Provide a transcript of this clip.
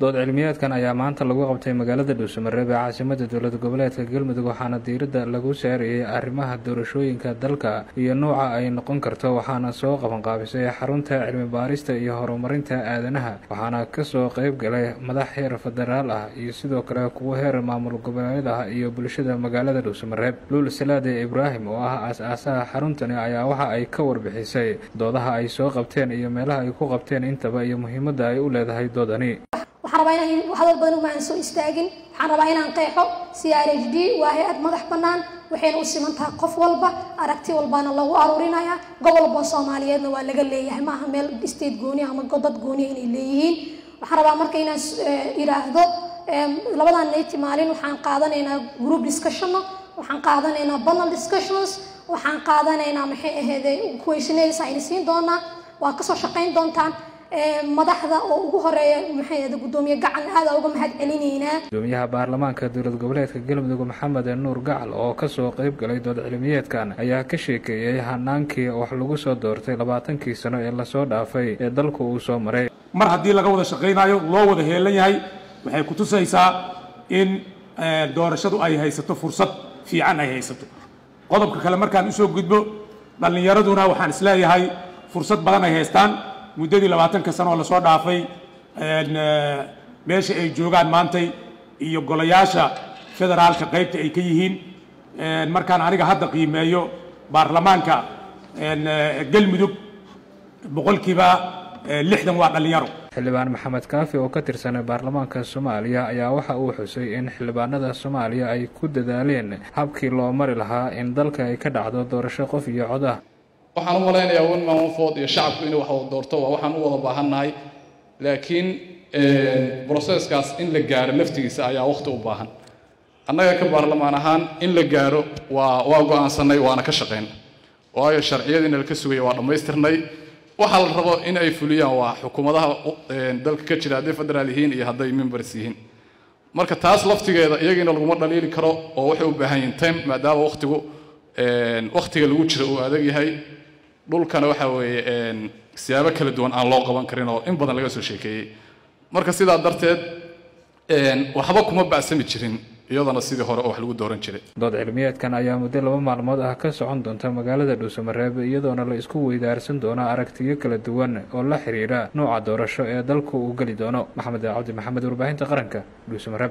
dood cilmiyeedkan ayaa maanta lagu qabtay magaalada dhuusamareeb ee caasimada dowlad goboleedka galmudug waxaana diiradda lagu saarayay arrimaha doorashooyinka dalka iyo nuuca ay noqon karto waxaana soo qabanqaabisay xarunta cilmi baarista iyo horumarinta aadanaha waxaana ka soo qeyb galay madax heer federaal ah iyo sidoo kale kuwo heer maamul goboleed ah iyo bulshada magaalada dhuusamareeb luul salaade ibraahim oo ah aas-aasaha xaruntani ayaa waxa ay ka warbixisay doodaha ay soo qabteen iyo meelaha ay ku qabteen intaba iyo muhiimadda ay u leedahay doodani waxaan rabaa inaan hadal badan uma aan soo istaagin. Waxaan rabaa inaan qeexo c h d waa hay'ad madax bannaan waxayna u siman tahay qof walba aragti walbaana lagu aruurinayaa. Gobol walba soomaaliyeedna waa laga leeyahay. Maaha meel state gooniya ama dad gooniya inay leeyihiin. Waxaan rabaa marka inaan idhaahdo labadan nayti maalin waxaan qaadanaynaa group discussiono waxaan qaadanaynaa panel discussions waxaan qaadanaynaa maxay ahayd questionnaires ayna siin doonaa. Waa ka soo shaqayn doontaan madaxda oo ugu horreeya maxay gudoomiye gacan aada uga mahad celinaynaa gudoomiyaha baarlamaanka dowlad goboleedka galmudug maxamed nuur gacal oo ka soo qeyb galay dood cilmiyeedkan ayaa ka sheekeeyey hanaankii wax lagu soo doortay labaatankii sano ee la soo dhaafay ee dalku uu soo maray. Mar haddii laga wada shaqaynayo loo wada heelan yahay waxay ku tusaysaa in doorashadu ay haysato fursad fiican ay haysato. Qodobka kale markaan u soo gudbo dhallinyaraduna waxaan is leeyahay fursad badan ay haystaan muddadii labaatanka sano oo la soo dhaafay meesha ay joogaan maantay iyo golayaasha federaalka qaybta ay ka yihiin markaan aniga hadda qiimeeyo baarlamaanka galmudug boqolkiiba lixdan waa dhallinyaro xildhibaan maxamed kaafi oo ka tirsan baarlamaanka soomaaliya ayaa waxa uu xusay in xildhibaanada soomaaliya ay ku dadaaleen habkii loo mari lahaa in dalka ay ka dhacdo doorasho qof iyo cod ah waxaan u malaynayaa one man one vote iyo shacabku inay wax doorto waa waxaan u wada baahannahay. Laakiin broseskaas in la gaaro laftigiisa ayaa waqti u baahan. Annaga ka baarlamaan ahaan in la gaaro waa waa go'aansanay waana ka shaqayn waayo sharciyadiina laka sugaya waa dhammaystirnay. Waxaa la rabo in ay fuliyaan waa xukuumadaha dalka ka jira hadday federaal yihiin iyo hadday members yihiin. Marka taas laftigeeda iyagiina laguma dhaliili karo oo waxay u baahan yihiin time maadaama waqtigu waqtiga lagu jiro uu adag yahay dhulkana waxa weeye siyaabo kala duwan aan loo qaban karin oo in badan laga soo sheekeeyey. Marka sidaa darteed waxba kuma bacsami jirin iyadana sidii hore oo wax lagu dooran jiray. Dood cilmiyeedkan ayaa muddo laba maalmood ah ka socon doonta magaalada dhuusamareeb iyadoona la isku weydaarsan doono aragtiyo kala duwan oo la xiriira nooca doorasho ee dalku uu geli doono. Maxamed cabdi maxamed warbaahinta qaranka dhuusamareeb